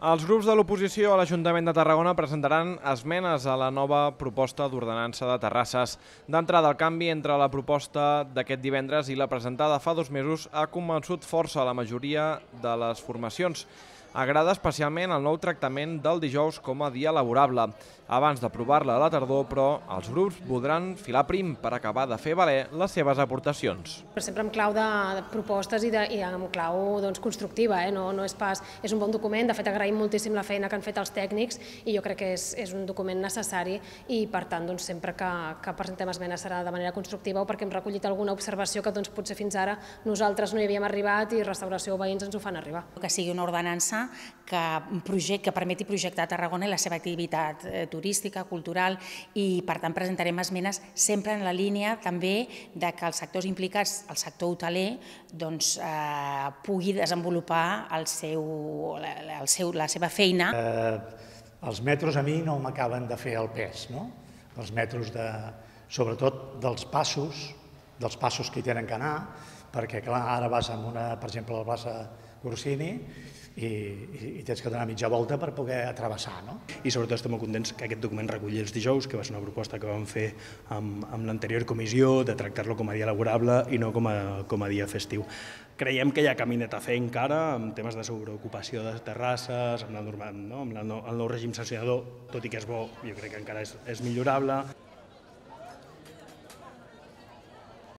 Els grups de l'oposició a l'Ajuntament de Tarragona presentaran esmenes a la nova proposta d'ordenança de terrasses. D'entrada, el canvi entre la proposta d'aquest divendres i la presentada fa dos mesos ha convençut força a la majoria de les formacions. Agrada especialment el nou tractament del dijous com a dia laborable. Abans d'aprovar-la a la tardor, però, els grups podran filar prim per acabar de fer valer les seves aportacions. Però sempre en clau de, de propostes i, de, i en clau doncs, constructiva, eh? no, no és pas... És un bon document, de fet agraïm moltíssim la feina que han fet els tècnics i jo crec que és, és un document necessari i per tant doncs, sempre que, que presentem esmenes serà de manera constructiva o perquè hem recollit alguna observació que doncs, potser fins ara nosaltres no hi havíem arribat i restauració o veïns ens ho fan arribar. Que sigui una ordenança que, project, que permeti projectar a Tarragona i la seva activitat eh, turística, cultural i per tant presentarem esmenes sempre en la línia també de que els sectors implicats, el sector hoteler, doncs, eh, pugui desenvolupar el seu, el seu, la seva feina. Eh, els metros a mi no m'acaben de fer el pes, no? Els metros de, sobretot dels passos, dels passos que hi tenen que anar, perquè clar, ara vas amb una, per exemple, a la plaça Corsini i, i, i tens que donar mitja volta per poder travessar. No? I sobretot estem molt contents que aquest document reculli els dijous, que va ser una proposta que vam fer amb, amb l'anterior comissió, de tractar-lo com a dia laborable i no com a, com a dia festiu. Creiem que hi ha caminet a fer encara amb temes de sobreocupació de terrasses, amb, la norma, no? amb la, el nou règim sancionador, tot i que és bo, jo crec que encara és, és millorable.